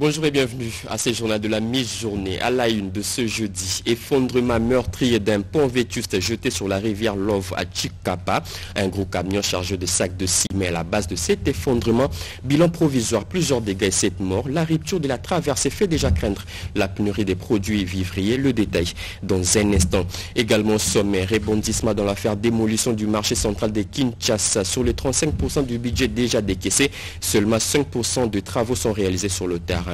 Bonjour et bienvenue à ces journal de la mi-journée. À la une de ce jeudi, effondrement meurtrier d'un pont vétuste jeté sur la rivière Love à Chikapa. Un gros camion chargé de sacs de ciment à la base de cet effondrement. Bilan provisoire, plusieurs dégâts et sept morts. La rupture de la traversée fait déjà craindre la pénurie des produits vivriers. Le détail dans un instant. Également sommet, rebondissement dans l'affaire démolition du marché central de Kinshasa. Sur les 35% du budget déjà décaissé, seulement 5% de travaux sont réalisés sur le terrain.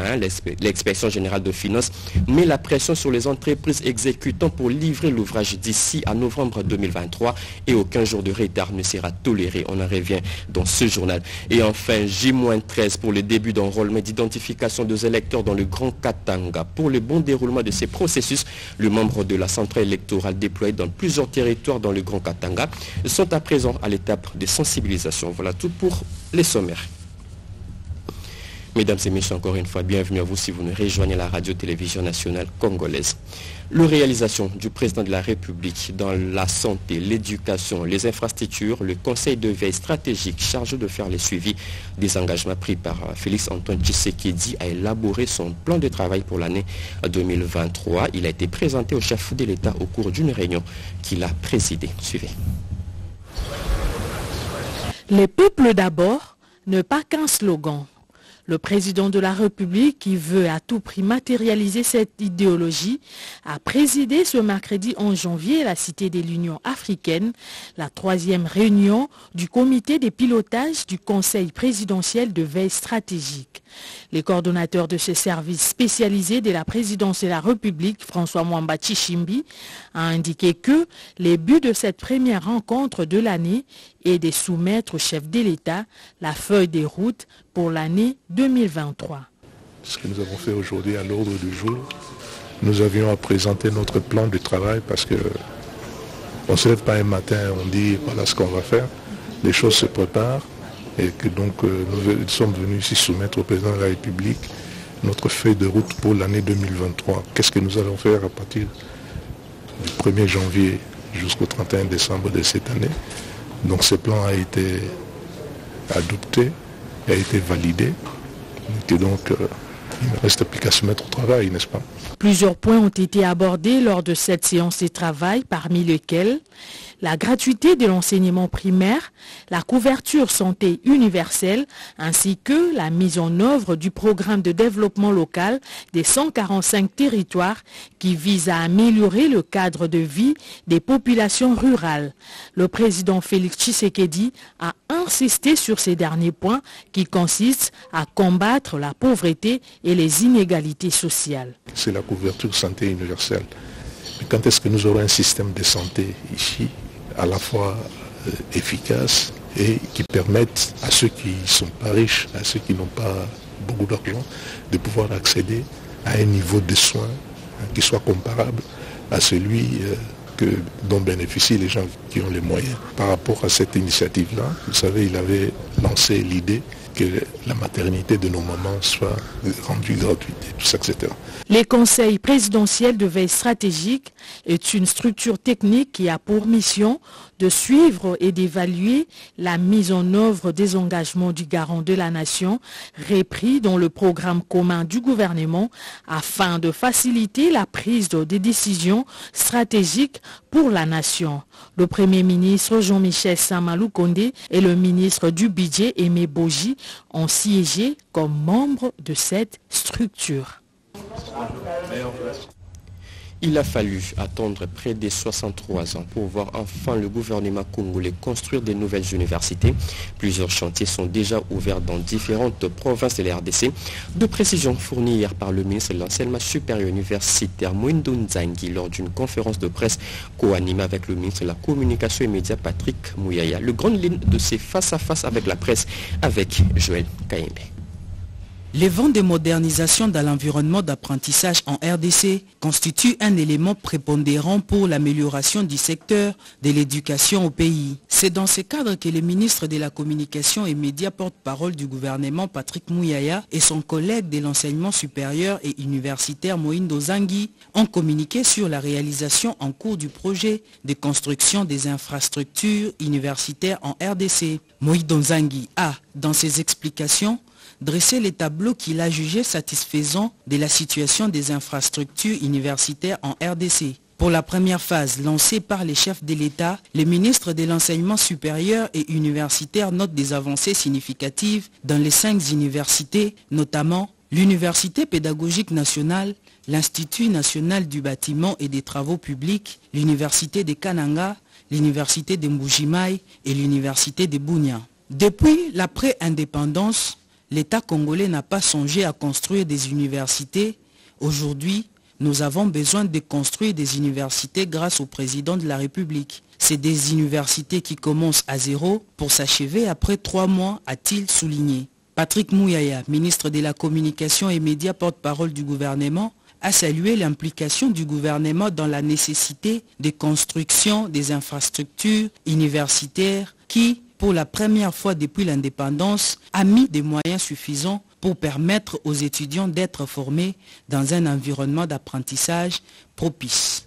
L'inspection générale de finances met la pression sur les entreprises exécutant pour livrer l'ouvrage d'ici à novembre 2023 et aucun jour de retard ne sera toléré. On en revient dans ce journal. Et enfin, J-13 pour le début d'enrôlement d'identification des électeurs dans le Grand Katanga. Pour le bon déroulement de ces processus, le membre de la centrale électorale déployée dans plusieurs territoires dans le Grand Katanga sont à présent à l'étape de sensibilisation. Voilà tout pour les sommaires. Mesdames et messieurs, encore une fois, bienvenue à vous si vous nous rejoignez la radio-télévision nationale congolaise. Le réalisation du président de la République dans la santé, l'éducation, les infrastructures, le conseil de veille stratégique chargé de faire les suivis des engagements pris par Félix Antoine Tshisekedi a élaboré son plan de travail pour l'année 2023. Il a été présenté au chef de l'État au cours d'une réunion qu'il a présidée. Suivez. Les peuples d'abord, ne pas qu'un slogan. Le président de la République, qui veut à tout prix matérialiser cette idéologie, a présidé ce mercredi 11 janvier la Cité de l'Union africaine la troisième réunion du comité des pilotages du Conseil présidentiel de veille stratégique. Les coordonnateurs de ce service spécialisé de la présidence de la République, François Mwamba Chichimbi, a indiqué que les buts de cette première rencontre de l'année est de soumettre au chef de l'État la feuille des routes pour l'année 2023. Ce que nous avons fait aujourd'hui à l'ordre du jour, nous avions à présenter notre plan de travail parce que on ne se lève pas un matin, on dit voilà ce qu'on va faire. Les choses se préparent et que donc nous sommes venus ici soumettre au président de la République notre feuille de route pour l'année 2023. Qu'est-ce que nous allons faire à partir du 1er janvier jusqu'au 31 décembre de cette année? Donc ce plan a été adopté, a été validé. Et donc il ne reste plus qu'à se mettre au travail, n'est-ce pas? Plusieurs points ont été abordés lors de cette séance de travail, parmi lesquels la gratuité de l'enseignement primaire, la couverture santé universelle, ainsi que la mise en œuvre du programme de développement local des 145 territoires qui vise à améliorer le cadre de vie des populations rurales. Le président Félix Tshisekedi a insisté sur ces derniers points qui consistent à combattre la pauvreté et les inégalités sociales. C'est la couverture santé universelle. Mais quand est-ce que nous aurons un système de santé ici? À la fois euh, efficace et qui permettent à ceux qui ne sont pas riches, à ceux qui n'ont pas beaucoup d'argent, de pouvoir accéder à un niveau de soins hein, qui soit comparable à celui euh, dont bénéficient les gens qui ont les moyens. Par rapport à cette initiative-là, vous savez, il avait lancé l'idée que la maternité de nos mamans soit rendue gratuite, tout ça, etc. Les conseils présidentiels de veille stratégique est une structure technique qui a pour mission de suivre et d'évaluer la mise en œuvre des engagements du garant de la nation repris dans le programme commun du gouvernement afin de faciliter la prise des décisions stratégiques pour la nation. Le Premier ministre Jean-Michel Samalou Kondé et le ministre du Budget Aimé Boji ont siégé comme membres de cette structure. Il a fallu attendre près de 63 ans pour voir enfin le gouvernement congolais construire de nouvelles universités. Plusieurs chantiers sont déjà ouverts dans différentes provinces de la RDC. De précisions fournies hier par le ministre de l'enseignement supérieur universitaire Mouindou Nzangi lors d'une conférence de presse co-animée avec le ministre de la communication et médias Patrick Mouyaya. Le grand ligne de ces face-à-face avec la presse avec Joël Kaimbe. Les vents de modernisation dans l'environnement d'apprentissage en RDC constituent un élément prépondérant pour l'amélioration du secteur de l'éducation au pays. C'est dans ce cadre que le ministre de la Communication et Médias porte-parole du gouvernement Patrick Mouyaya et son collègue de l'enseignement supérieur et universitaire Moïndo Zangui ont communiqué sur la réalisation en cours du projet de construction des infrastructures universitaires en RDC. Moïndo Zangui a, dans ses explications, dressé les tableaux qu'il a jugés satisfaisants de la situation des infrastructures universitaires en RDC. Pour la première phase lancée par les chefs de l'État, les ministres de l'enseignement supérieur et universitaire notent des avancées significatives dans les cinq universités, notamment l'Université pédagogique nationale, l'Institut national du bâtiment et des travaux publics, l'Université de Kananga, l'Université de Mbujimaï et l'Université de Bunia. Depuis l'après-indépendance, l'État congolais n'a pas songé à construire des universités. Aujourd'hui, nous avons besoin de construire des universités grâce au président de la République. C'est des universités qui commencent à zéro pour s'achever après trois mois, a-t-il souligné. Patrick Mouyaya, ministre de la Communication et Médias porte-parole du gouvernement, a salué l'implication du gouvernement dans la nécessité de construction des infrastructures universitaires qui, pour la première fois depuis l'indépendance, a mis des moyens suffisants pour permettre aux étudiants d'être formés dans un environnement d'apprentissage propice.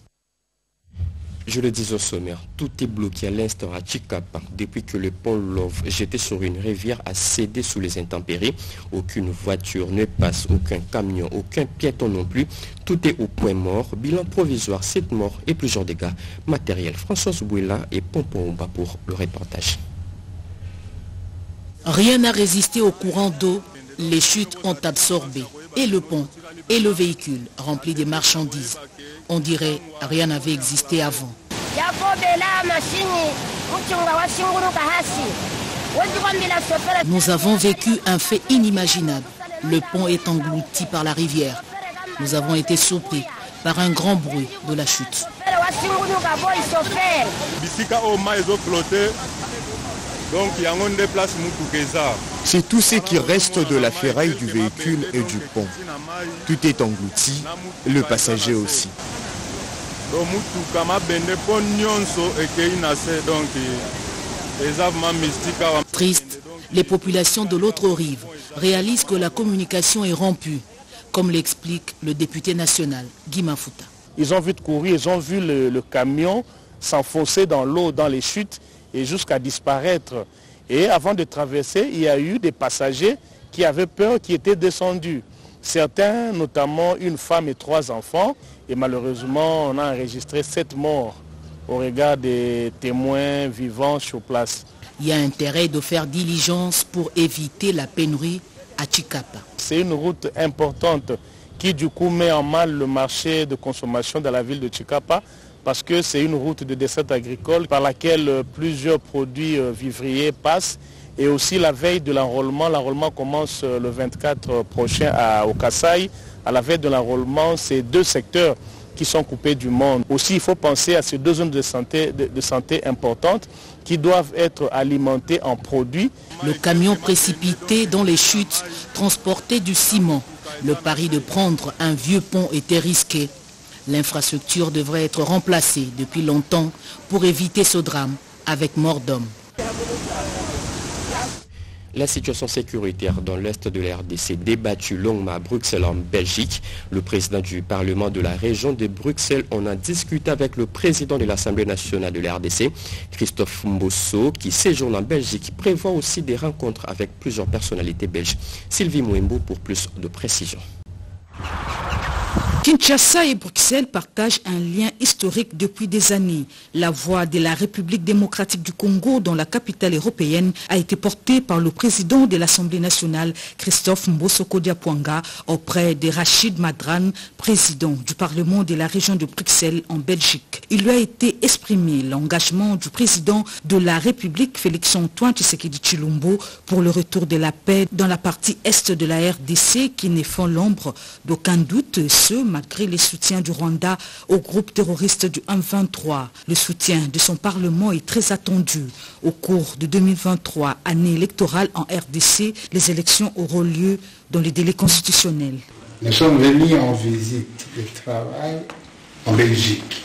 Je le dis au sommaire, tout est bloqué à l'instant à Chikapa depuis que le pont Love jeté sur une rivière a cédé sous les intempéries. Aucune voiture ne passe, aucun camion, aucun piéton non plus. Tout est au point mort. Bilan provisoire, 7 morts et plusieurs dégâts matériels. François Bouila et Pompon pour le reportage. Rien n'a résisté au courant d'eau. Les chutes ont absorbé et le pont et le véhicule rempli de marchandises. On dirait rien n'avait existé avant. Nous avons vécu un fait inimaginable. Le pont est englouti par la rivière. Nous avons été surpris par un grand bruit de la chute. C'est tout ce qui reste de la ferraille du véhicule et du pont. Tout est englouti, le passager aussi. Triste, les populations de l'autre rive réalisent que la communication est rompue, comme l'explique le député national Guy Mafuta. Ils ont vu de courir, ils ont vu le, le camion s'enfoncer dans l'eau, dans les chutes et jusqu'à disparaître. Et avant de traverser, il y a eu des passagers qui avaient peur, qui étaient descendus. Certains, notamment une femme et trois enfants, et malheureusement, on a enregistré sept morts au regard des témoins vivants sur place. Il y a intérêt de faire diligence pour éviter la pénurie à Chikapa. C'est une route importante qui du coup met en mal le marché de consommation de la ville de Chikapa parce que c'est une route de dessert agricole par laquelle plusieurs produits vivriers passent et aussi la veille de l'enrôlement. L'enrôlement commence le 24 prochain à, au Kassai. À la veille de l'enrôlement, c'est deux secteurs qui sont coupés du monde. Aussi, il faut penser à ces deux zones de santé, de santé importantes qui doivent être alimentées en produits. Le camion précipité dans les chutes transportait du ciment. Le pari de prendre un vieux pont était risqué. L'infrastructure devrait être remplacée depuis longtemps pour éviter ce drame avec mort d'homme. La situation sécuritaire dans l'est de la RDC débattue longuement à Bruxelles en Belgique. Le président du Parlement de la région de Bruxelles en a discuté avec le président de l'Assemblée nationale de la RDC, Christophe Mbosso, qui séjourne en Belgique, prévoit aussi des rencontres avec plusieurs personnalités belges. Sylvie Mouembo pour plus de précisions. Kinshasa et Bruxelles partagent un lien historique depuis des années. La voix de la République démocratique du Congo dans la capitale européenne a été portée par le président de l'Assemblée nationale, Christophe Mbosoko Diapwanga, auprès de Rachid Madran, président du Parlement de la région de Bruxelles en Belgique. Il lui a été exprimé l'engagement du président de la République, Félix-Antoine Tshisekedi Chilombo, pour le retour de la paix dans la partie est de la RDC qui ne font l'ombre d'aucun doute, ce malgré les soutiens du Rwanda au groupe terroriste du M23. Le soutien de son Parlement est très attendu. Au cours de 2023, année électorale en RDC, les élections auront lieu dans les délais constitutionnels. Nous sommes venus en visite de travail en Belgique,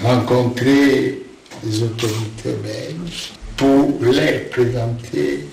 rencontrer les autorités belges pour leur présenter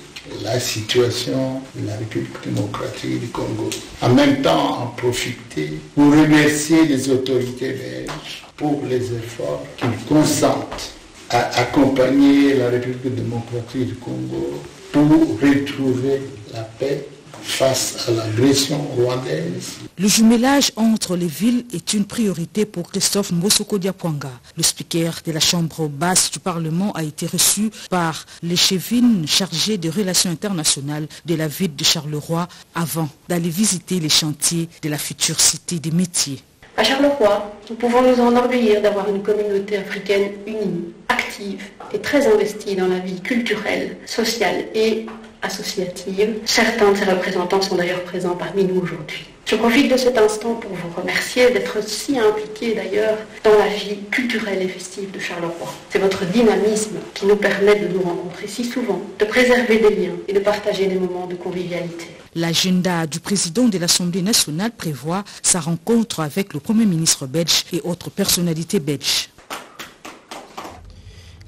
la situation de la République démocratique du Congo. En même temps, en profiter pour remercier les autorités belges pour les efforts qu'ils consentent à accompagner la République démocratique du Congo pour retrouver la paix face à l'agression rwandaise. Le jumelage entre les villes est une priorité pour Christophe Mbosoko Diapwanga. Le speaker de la Chambre basse du Parlement a été reçu par l'échevine chargée des relations internationales de la ville de Charleroi avant d'aller visiter les chantiers de la future cité des métiers. À Charleroi, nous pouvons nous enorgueillir d'avoir une communauté africaine unie, active et très investie dans la vie culturelle, sociale et associative. Certains de ses représentants sont d'ailleurs présents parmi nous aujourd'hui. Je profite de cet instant pour vous remercier d'être si impliqués d'ailleurs dans la vie culturelle et festive de Charleroi. C'est votre dynamisme qui nous permet de nous rencontrer si souvent, de préserver des liens et de partager des moments de convivialité. L'agenda du président de l'Assemblée nationale prévoit sa rencontre avec le Premier ministre belge et autres personnalités belges.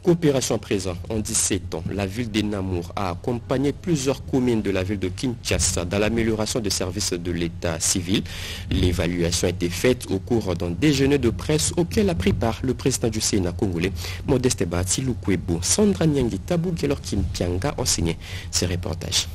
Coopération présent en 17 ans, la ville de Namur a accompagné plusieurs communes de la ville de Kinshasa dans l'amélioration des services de l'État civil. L'évaluation a été faite au cours d'un déjeuner de presse auquel a pris part le président du Sénat congolais, Modeste Bati Lukwebo. Sandra Nyangi Tabou Gelorkin Pianga ont signé ces reportages.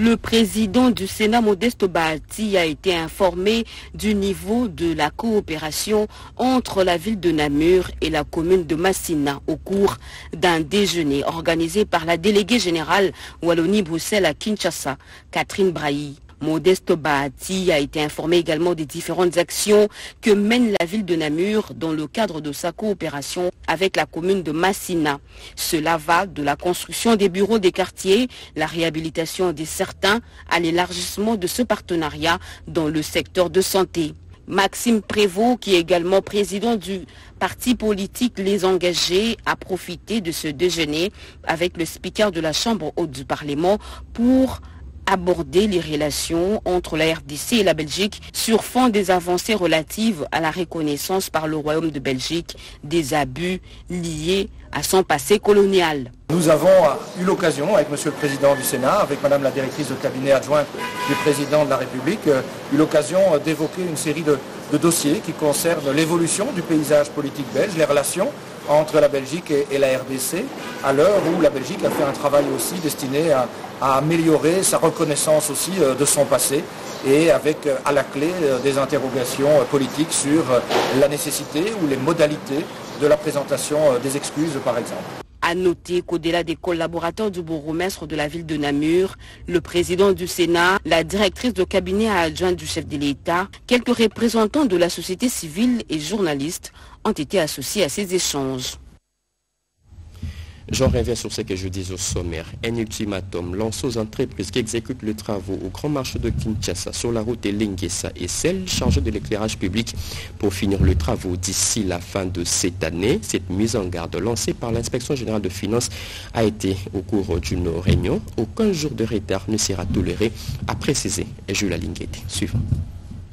Le président du Sénat Modeste Bahati a été informé du niveau de la coopération entre la ville de Namur et la commune de Massina au cours d'un déjeuner organisé par la déléguée générale Wallonie-Bruxelles à Kinshasa, Catherine Brahi. Modeste Bahati a été informé également des différentes actions que mène la ville de Namur dans le cadre de sa coopération avec la commune de Massina. Cela va de la construction des bureaux des quartiers, la réhabilitation des certains, à l'élargissement de ce partenariat dans le secteur de santé. Maxime Prévost, qui est également président du parti politique Les Engagés, a profité de ce déjeuner avec le speaker de la Chambre haute du Parlement pour aborder les relations entre la RDC et la Belgique sur fond des avancées relatives à la reconnaissance par le Royaume de Belgique des abus liés à son passé colonial. Nous avons eu l'occasion, avec Monsieur le Président du Sénat, avec Madame la directrice de cabinet adjointe du Président de la République, eu l'occasion d'évoquer une série de dossiers qui concernent l'évolution du paysage politique belge, les relations entre la Belgique et, la RDC, à l'heure où la Belgique a fait un travail aussi destiné à, améliorer sa reconnaissance aussi de son passé et avec à la clé des interrogations politiques sur la nécessité ou les modalités de la présentation des excuses par exemple. À noter qu'au-delà des collaborateurs du bourgmestre de la ville de Namur, le président du Sénat, la directrice de cabinet adjointe du chef de l'État, quelques représentants de la société civile et journalistes ont été associés à ces échanges. J'en reviens sur ce que je dis au sommaire. Un ultimatum lancé aux entreprises qui exécutent le travaux au grand marché de Kinshasa sur la route Lingessa et celle chargée de l'éclairage public pour finir le travaux d'ici la fin de cette année. Cette mise en garde lancée par l'inspection générale de finances a été au cours d'une réunion. Aucun jour de retard ne sera toléré, a précisé Jules Linguette. Suivant.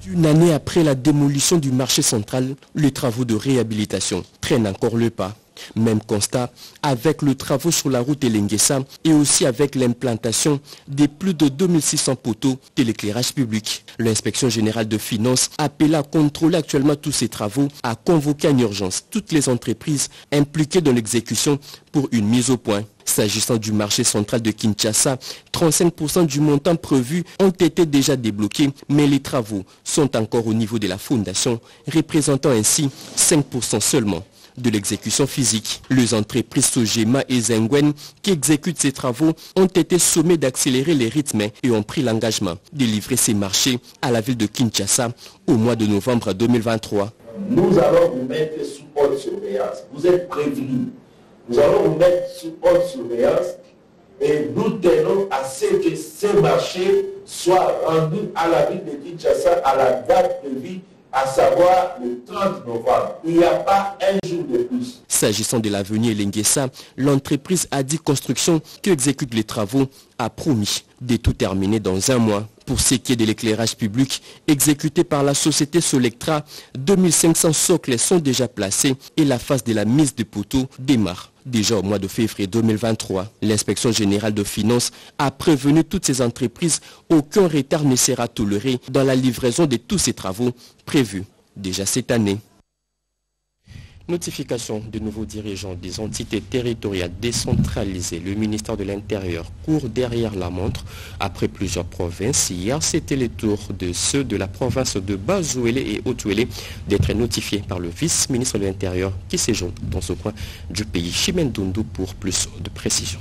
Une année après la démolition du marché central, les travaux de réhabilitation traînent encore le pas. Même constat avec le travaux sur la route Elenguessa et aussi avec l'implantation des plus de 2600 poteaux de l'éclairage public. L'inspection générale de finances appelle à contrôler actuellement tous ces travaux, à convoquer en urgence toutes les entreprises impliquées dans l'exécution pour une mise au point. S'agissant du marché central de Kinshasa, 35% du montant prévu ont été déjà débloqués, mais les travaux sont encore au niveau de la fondation, représentant ainsi 5% seulement de l'exécution physique. Les entreprises Sojema et Zengwen qui exécutent ces travaux ont été sommées d'accélérer les rythmes et ont pris l'engagement de livrer ces marchés à la ville de Kinshasa au mois de novembre 2023. Nous allons vous mettre sous haute surveillance. Vous êtes prévenus. Nous allons vous mettre sous haute surveillance et nous tenons à ce que ces marchés soient rendus à la ville de Kinshasa à la date prévue à savoir le 30 novembre. Il n'y a pas un jour de plus. S'agissant de l'avenir Lenguessa, l'entreprise Adi Construction qui exécute les travaux a promis de tout terminer dans un mois. Pour ce qui est de l'éclairage public exécuté par la société Solectra, 2500 socles sont déjà placés et la phase de la mise de poteaux démarre déjà au mois de février 2023. L'inspection générale de finances a prévenu toutes ces entreprises aucun retard ne sera toléré dans la livraison de tous ces travaux prévus déjà cette année. Notification de nouveaux dirigeants des entités territoriales décentralisées. Le ministère de l'Intérieur court derrière la montre. Après plusieurs provinces, hier, c'était le tour de ceux de la province de Bazouélé et Otouélé d'être notifiés par le vice-ministre de l'Intérieur qui séjourne dans ce coin du pays. Chimendundu pour plus de précision.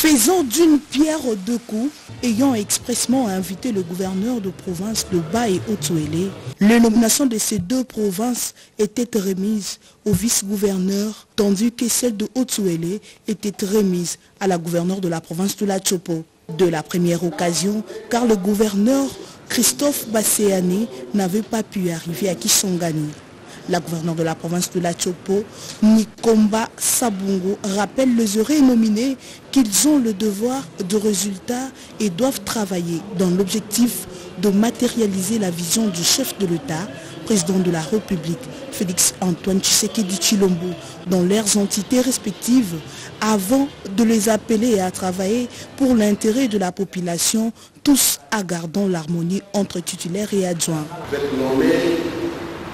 Faisant d'une pierre deux coups, ayant expressement invité le gouverneur de province de Bas et Haute-Ouélé, les nominations de ces deux provinces étaient remises au vice-gouverneur, tandis que celle de Haute-Ouélé était remise à la gouverneure de la province de la Chopo. De la première occasion, car le gouverneur Christophe Basséané n'avait pas pu arriver à Kisongani. La gouverneure de la province de la Chopo, Nikomba Sabungo, rappelle les heureux nominés qu'ils ont le devoir de résultat et doivent travailler dans l'objectif de matérialiser la vision du chef de l'État, président de la République, Félix Antoine Tshisekedi Chilombo, dans leurs entités respectives, avant de les appeler à travailler pour l'intérêt de la population, tous à gardant l'harmonie entre titulaires et adjoints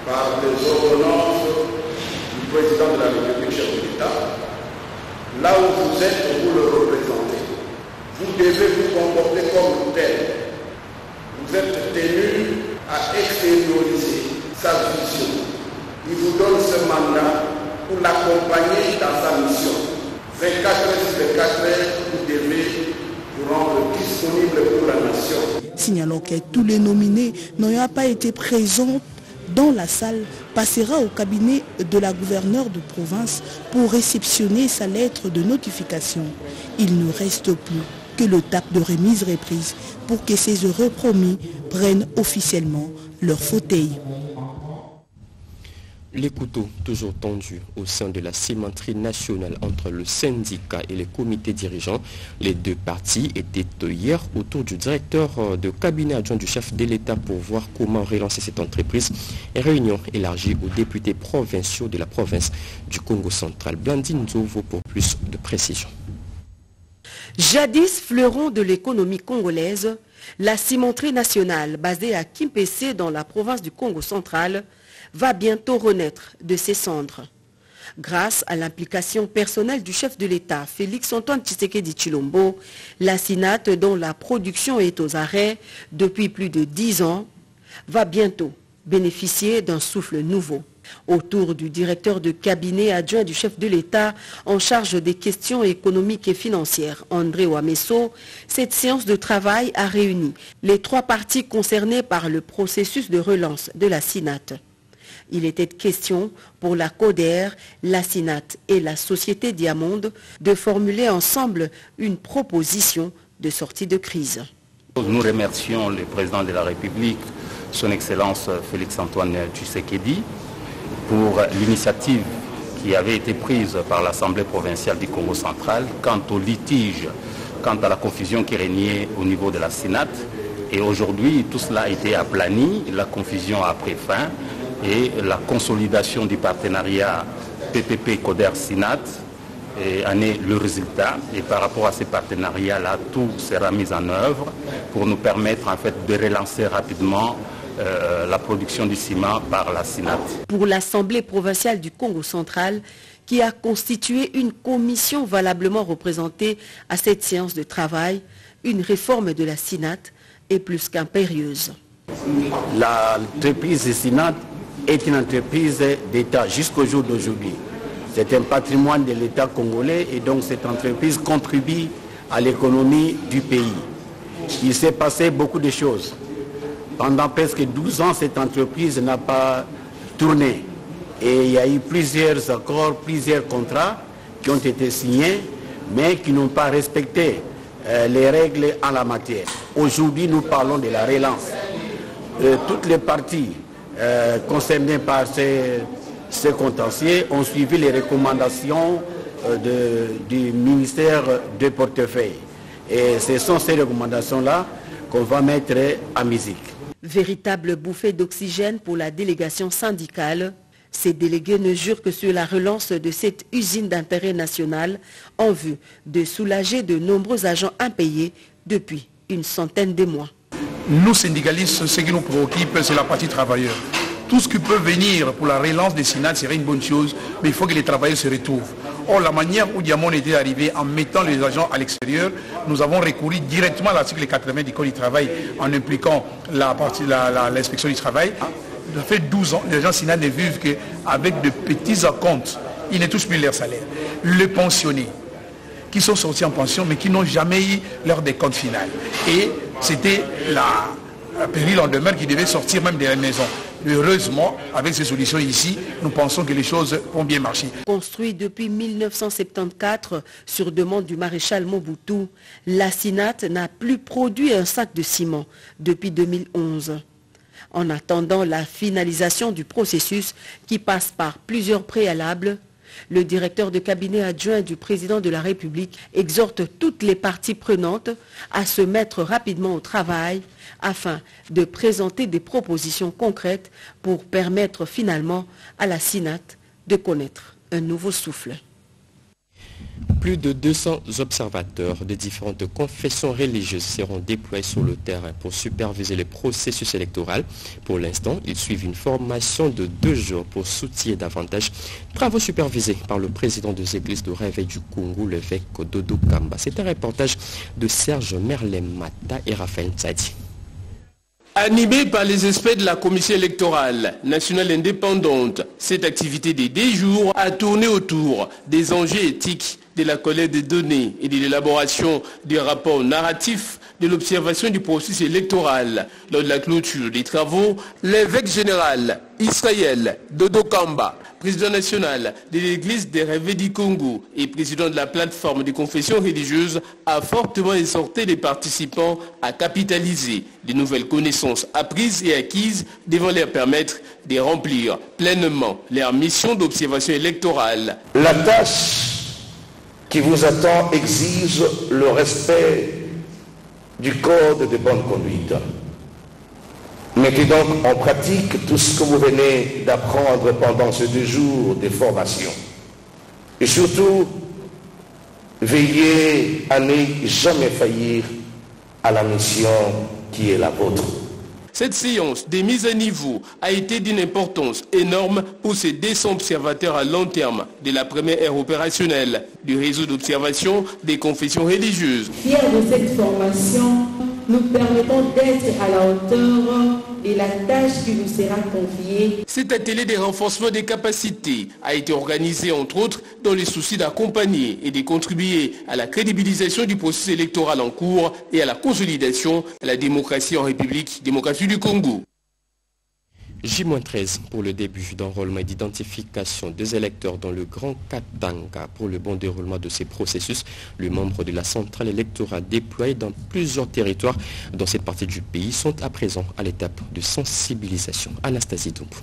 par les ordonnances du président de la République, chef de l'État. Là où vous êtes, vous le représentez. Vous devez vous comporter comme tel. Vous êtes tenu à extérioriser sa vision. Il vous donne ce mandat pour l'accompagner dans sa mission. 24 heures sur 24 heures, vous devez vous rendre disponible pour la nation. Signalons que tous les nominés n'ont pas été présents dans la salle passera au cabinet de la gouverneure de province pour réceptionner sa lettre de notification. Il ne reste plus que le tape de remise reprise pour que ces heureux promis prennent officiellement leur fauteuil. Les couteaux toujours tendus au sein de la cimenterie nationale entre le syndicat et les comités dirigeants. Les deux parties étaient hier autour du directeur euh, de cabinet adjoint du chef de l'État pour voir comment relancer cette entreprise. réunion élargie aux députés provinciaux de la province du Congo central. Blandine Zovo pour plus de précision. Jadis fleuron de l'économie congolaise, la cimenterie nationale basée à Kimpese dans la province du Congo central va bientôt renaître de ses cendres. Grâce à l'implication personnelle du chef de l'État, Félix-Antoine Tshisekedi Chilombo, la SINAT, dont la production est aux arrêts depuis plus de dix ans, va bientôt bénéficier d'un souffle nouveau. Autour du directeur de cabinet adjoint du chef de l'État en charge des questions économiques et financières, André Ouamesso, cette séance de travail a réuni les trois parties concernées par le processus de relance de la SINAT. Il était question pour la CODER, la SINAT et la Société Diamonde de formuler ensemble une proposition de sortie de crise. Nous remercions le président de la République, son Excellence Félix-Antoine Tshisekedi, pour l'initiative qui avait été prise par l'Assemblée provinciale du Congo central quant au litige, quant à la confusion qui régnait au niveau de la SINAT. Et aujourd'hui, tout cela a été aplani, la confusion a pris fin et la consolidation du partenariat PPP-CODER-SINAT en est le résultat. Et par rapport à ces partenariats-là, tout sera mis en œuvre pour nous permettre en fait de relancer rapidement euh, la production du ciment par la SINAT. Pour l'Assemblée provinciale du Congo central, qui a constitué une commission valablement représentée à cette séance de travail, une réforme de la SINAT est plus qu'impérieuse. L'entreprise SINAT est une entreprise d'État jusqu'au jour d'aujourd'hui. C'est un patrimoine de l'État congolais et donc cette entreprise contribue à l'économie du pays. Il s'est passé beaucoup de choses. Pendant presque 12 ans, cette entreprise n'a pas tourné. Et il y a eu plusieurs accords, plusieurs contrats qui ont été signés, mais qui n'ont pas respecté euh, les règles en la matière. Aujourd'hui, nous parlons de la relance. Euh, toutes les parties euh, concernés par ces, ces, ont suivi les recommandations euh, du ministère de portefeuille. Et ce sont ces recommandations-là qu'on va mettre à musique. Véritable bouffée d'oxygène pour la délégation syndicale, ces délégués ne jurent que sur la relance de cette usine d'intérêt national en vue de soulager de nombreux agents impayés depuis une centaine de mois. Nous, syndicalistes, ce qui nous préoccupe, c'est la partie travailleur. tout ce qui peut venir pour la relance des Sénats serait une bonne chose, mais il faut que les travailleurs se retrouvent. Or, la manière où Diamond était arrivé en mettant les agents à l'extérieur, nous avons recouru directement à l'article 80 du Code du travail en impliquant l'inspection du travail. Ça fait 12 ans, les gens Sénat ne vivent qu'avec de petits acomptes. Ils ne touchent plus leur salaire. Les pensionnés, qui sont sortis en pension, mais qui n'ont jamais eu leur décompte final. Et c'était la péril en demeure qui devait sortir même de la maison. Heureusement, avec ces solutions ici, nous pensons que les choses vont bien marcher. Construit depuis 1974 sur demande du maréchal Mobutu, la SINAT n'a plus produit un sac de ciment depuis 2011. En attendant la finalisation du processus qui passe par plusieurs préalables, le directeur de cabinet adjoint du président de la République exhorte toutes les parties prenantes à se mettre rapidement au travail afin de présenter des propositions concrètes pour permettre finalement à la SINAT de connaître un nouveau souffle. Plus de 200 observateurs de différentes confessions religieuses seront déployés sur le terrain pour superviser le processus électoral. Pour l'instant, ils suivent une formation de deux jours pour soutenir davantage travaux supervisés par le président des églises de Réveil du Congo, l'évêque Dodo Kamba. C'est un reportage de Serge Merlin Mata et Raphaël Tsadi. Animée par les experts de la Commission électorale nationale indépendante, cette activité des 10 jours a tourné autour des enjeux éthiques de la collecte des données et de l'élaboration des rapports narratifs de l'observation du processus électoral. Lors de la clôture des travaux, l'évêque général Israël Dodo Kamba, président national de l'église des Rêves du Congo et président de la plateforme des confessions religieuses, a fortement exhorté les participants à capitaliser les nouvelles connaissances apprises et acquises devant leur permettre de remplir pleinement leur mission d'observation électorale. La tâche qui vous attend exige le respect du code de bonne conduite. Mettez donc en pratique tout ce que vous venez d'apprendre pendant ces deux jours de formation. Et surtout, veillez à ne jamais faillir à la mission qui est la vôtre. Cette séance des mises à niveau a été d'une importance énorme pour ces 200 observateurs à long terme de la première ère opérationnelle du réseau d'observation des confessions religieuses. Fiers de cette formation, nous permettons d'être à la hauteur de la tâche qui nous sera confiée. Cet atelier de renforcement des capacités a été organisé entre autres dans le souci d'accompagner et de contribuer à la crédibilisation du processus électoral en cours et à la consolidation de la démocratie en République démocratique du Congo. J-13 pour le début d'enrôlement et d'identification des électeurs dans le Grand Katanga pour le bon déroulement de ces processus. Les membres de la centrale électorale déployés dans plusieurs territoires dans cette partie du pays sont à présent à l'étape de sensibilisation. Anastasie Doumbou.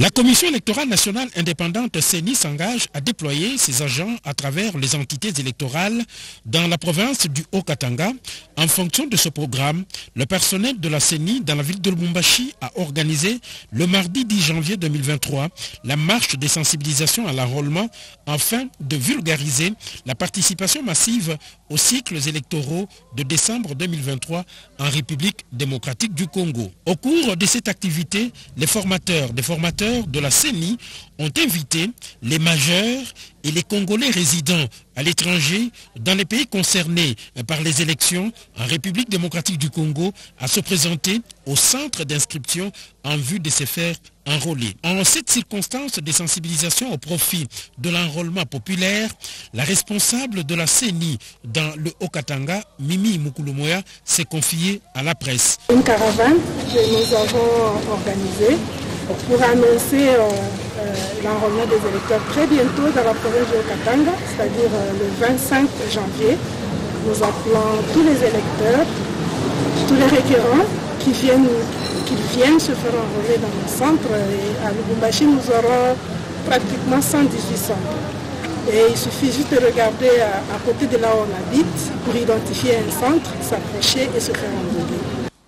La Commission électorale nationale indépendante CENI s'engage à déployer ses agents à travers les entités électorales dans la province du Haut-Katanga. En fonction de ce programme, le personnel de la CENI dans la ville de Lubumbashi a organisé le mardi 10 janvier 2023 la marche de sensibilisation à l'enrôlement afin de vulgariser la participation massive aux cycles électoraux de décembre 2023 en République démocratique du Congo. Au cours de cette activité, les formateurs des formateurs de la CENI ont invité les majeurs et les Congolais résidant à l'étranger dans les pays concernés par les élections en République démocratique du Congo à se présenter au centre d'inscription en vue de se faire enrôler. En cette circonstance de sensibilisation au profit de l'enrôlement populaire, la responsable de la CENI dans le Haut-Katanga, Mimi Mukulumoya, s'est confiée à la presse. Une caravane que nous avons organisée pour annoncer euh, euh, l'enrôlement des électeurs très bientôt dans la province de Katanga, c'est-à-dire euh, le 25 janvier. Nous appelons tous les électeurs, tous les requérants qui viennent, qui viennent se faire enrôler dans le centre. Et à Lubumbashi, nous aurons pratiquement 118 centres. Et il suffit juste de regarder à, à côté de là où on habite pour identifier un centre, s'approcher et se faire enrôler.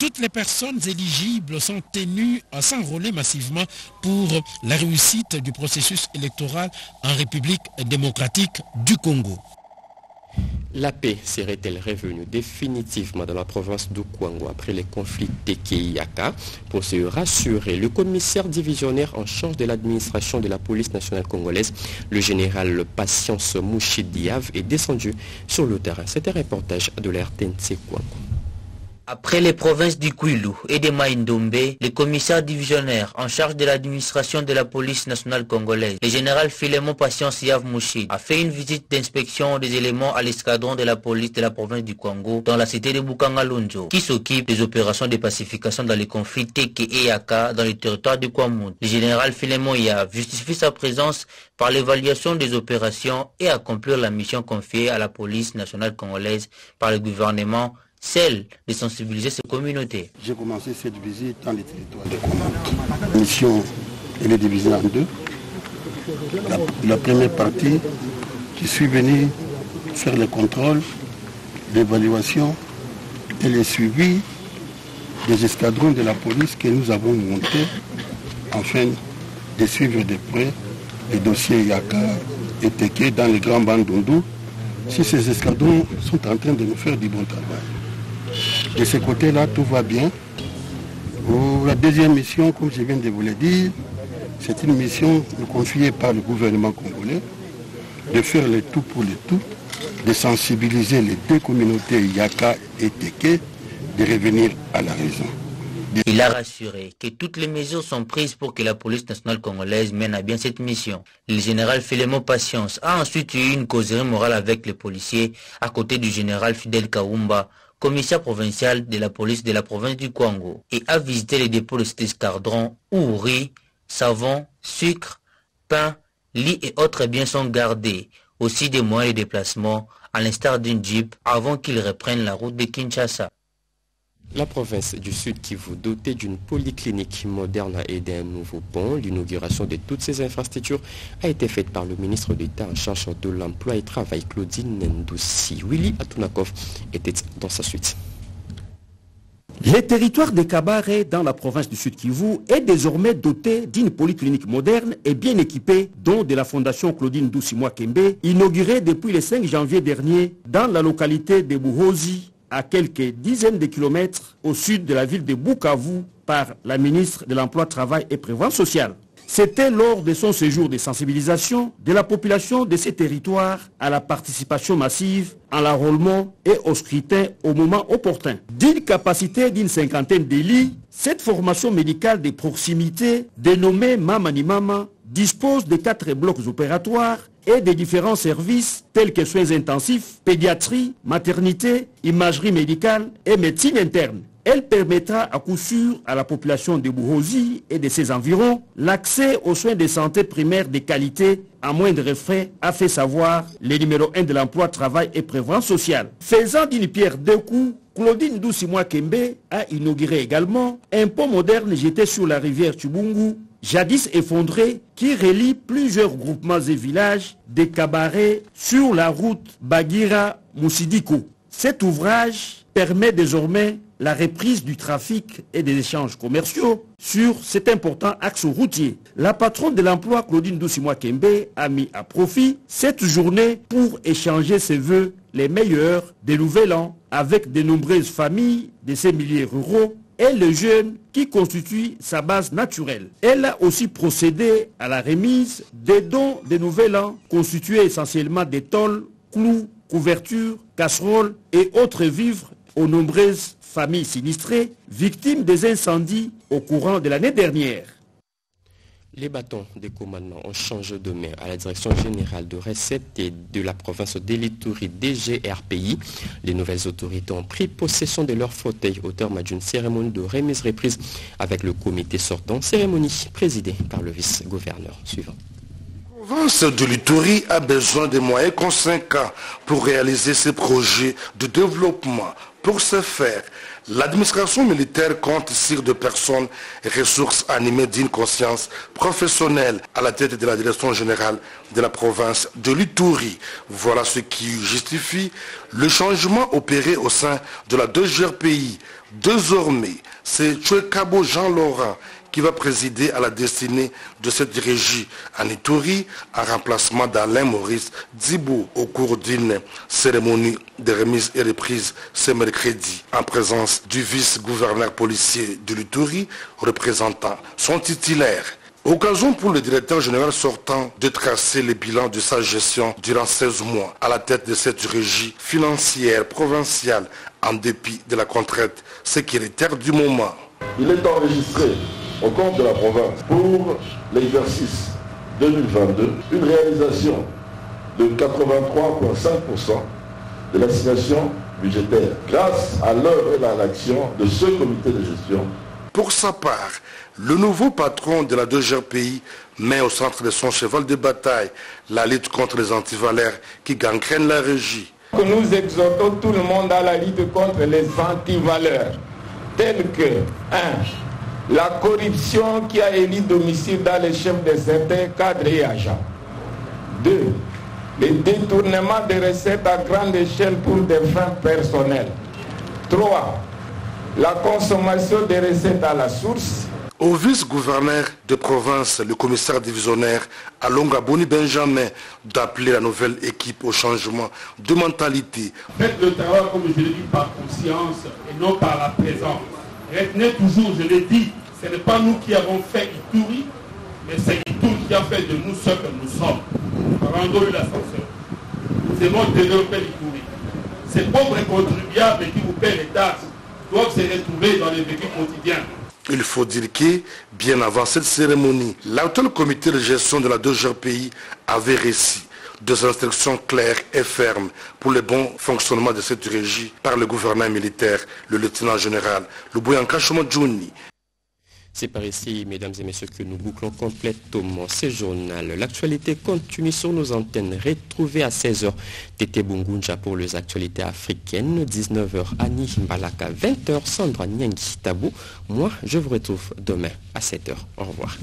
Toutes les personnes éligibles sont tenues à s'enrôler massivement pour la réussite du processus électoral en République démocratique du Congo. La paix serait-elle revenue définitivement dans la province du Kwango après les conflits Teke-Yaka Pour se rassurer, le commissaire divisionnaire en charge de l'administration de la police nationale congolaise, le général Patience Mouchidiav, est descendu sur le terrain. C'était un reportage de l'RTNC Kwango. Après les provinces du Kwilu et de Maïndombe, le commissaire divisionnaire en charge de l'administration de la police nationale congolaise, le général Philemon Patience Yav Mouchid, a fait une visite d'inspection des éléments à l'escadron de la police de la province du Congo dans la cité de Bukangalonjo, qui s'occupe des opérations de pacification dans les conflits Teke et Yaka dans le territoire du Kwamount. Le général Philemon Yav justifie sa présence par l'évaluation des opérations et accomplir la mission confiée à la police nationale congolaise par le gouvernement celle de sensibiliser ces communautés. J'ai commencé cette visite dans les territoires de. La mission elle est divisée en deux. La, la, première partie, je suis venu faire le contrôle, l'évaluation et le suivi des escadrons de la police que nous avons montés afin de suivre de près les dossiers Yaka et Teke dans les grands bandes d'Ondou si ces escadrons sont en train de nous faire du bon travail. De ce côté-là, tout va bien. La deuxième mission, comme je viens de vous le dire, c'est une mission confiée par le gouvernement congolais de faire le tout pour le tout, de sensibiliser les deux communautés Yaka et Teke, de revenir à la raison. Il a rassuré que toutes les mesures sont prises pour que la police nationale congolaise mène à bien cette mission. Le général Philemon Patience a ensuite eu une causerie morale avec les policiers à côté du général Fidel Kaumba, commissaire provincial de la police de la province du Congo, et a visité les dépôts de cet escadron où riz, savon, sucre, pain, lit et autres biens sont gardés, aussi des moyens de déplacement, à l'instar d'une jeep, avant qu'ils reprennent la route de Kinshasa. La province du Sud Kivu, dotée d'une polyclinique moderne et d'un nouveau pont, l'inauguration de toutes ces infrastructures a été faite par le ministre d'État en charge de l'emploi et travail, Claudine Ndoussi. Willy Atunakov était dans sa suite. Le territoire de Kabare dans la province du Sud Kivu est désormais doté d'une polyclinique moderne et bien équipée, dont de la fondation Claudine Doucimois Kembe, inaugurée depuis le 5 janvier dernier dans la localité de Buhozi, à quelques dizaines de kilomètres au sud de la ville de Bukavu par la ministre de l'Emploi, Travail et Prévoyance sociale. C'était lors de son séjour de sensibilisation de la population de ces territoires à la participation massive, à l'enrôlement et au scrutin au moment opportun. D'une capacité d'une cinquantaine de lits, cette formation médicale de proximité, dénommée Mamani Mama, dispose de quatre blocs opératoires et des différents services tels que soins intensifs, pédiatrie, maternité, imagerie médicale et médecine interne. Elle permettra à coup sûr à la population de Bouhosi et de ses environs l'accès aux soins de santé primaires de qualité à moindre frais, a fait savoir le numéro 1 de l'emploi, travail et prévoyance sociale. Faisant d'une pierre deux coups, Claudine Doucimois Kembe a inauguré également un pont moderne jeté sur la rivière Chubungu jadis effondré, qui relie plusieurs groupements et villages des cabarets sur la route Bagira-Moussidiko. Cet ouvrage permet désormais la reprise du trafic et des échanges commerciaux sur cet important axe routier. La patronne de l'emploi, Claudine Doucimois Kembe, a mis à profit cette journée pour échanger ses voeux les meilleurs des nouvel an avec de nombreuses familles de ces milliers ruraux et les jeunes qui constituent sa base naturelle. Elle a aussi procédé à la remise des dons de nouvel an constitués essentiellement des tôles, clous, couvertures, casseroles et autres vivres aux nombreuses familles sinistrées victimes des incendies au courant de l'année dernière. Les bâtons des commandements ont changé de main à la direction générale de recettes et de la province d'Elitouri DGRPI. Les nouvelles autorités ont pris possession de leur fauteuil au terme d'une cérémonie de remise reprise avec le comité sortant, cérémonie présidée par le vice-gouverneur suivant. La province de l'Itourie a besoin de moyens conséquents pour réaliser ses projets de développement. Pour ce faire, l'administration militaire compte sur de personnes ressources animées d'une conscience professionnelle à la tête de la direction générale de la province de l'Itourie. Voilà ce qui justifie le changement opéré au sein de la 2GRPI. Désormais, c'est Chouekabo Jean-Laurent qui va présider à la destinée de cette régie en Ituri en remplacement d'Alain Maurice Dibou au cours d'une cérémonie de remise et reprise ce mercredi en présence du vice-gouverneur policier de l'Ituri représentant son titulaire. Occasion pour le directeur général sortant de tracer le bilan de sa gestion durant 16 mois à la tête de cette régie financière provinciale en dépit de la contrainte sécuritaire du moment. Il est enregistré au compte de la province pour l'exercice 2022 une réalisation de 83,5% de l'assignation budgétaire grâce à l'œuvre et à l'action de ce comité de gestion. Pour sa part, le nouveau patron de la 2 pays met au centre de son cheval de bataille la lutte contre les antivaleurs qui gangrènent la régie. Nous exhortons tout le monde à la lutte contre les antivaleurs, tels que 1. La corruption qui a élu domicile dans les chefs de certains cadres et agents. 2. Le détournement des recettes à grande échelle pour des fins personnelles. 3. La consommation des recettes à la source. Au vice-gouverneur de province, le commissaire divisionnaire Alonga Boni Benjamin, d'appeler la nouvelle équipe au changement de mentalité. Faites le travail, comme je l'ai dit, par conscience et non par la présence. Retenez toujours, je l'ai dit, ce n'est pas nous qui avons fait Ituri, mais c'est Ituri qui a fait de nous ce que nous sommes. Rendons-lui l'ascenseur. Nous aimons développer l'Ituri. Ces pauvres contribuables qui vous paient les taxes doivent se retrouver dans les vécus quotidiens. Il faut dire que, bien avant cette cérémonie, l'actuel comité de gestion de la 2 pays avait réussi des instructions claires et fermes pour le bon fonctionnement de cette régie par le gouverneur militaire, le lieutenant général Lubuyanka Juni. C'est par ici, mesdames et messieurs, que nous bouclons complètement ce journal. L'actualité continue sur nos antennes. Retrouvez à 16h Tété Bungunja pour les actualités africaines. 19h Annie Mbalaka, 20h Sandra Nyangi Tabou. Moi, je vous retrouve demain à 7h. Au revoir.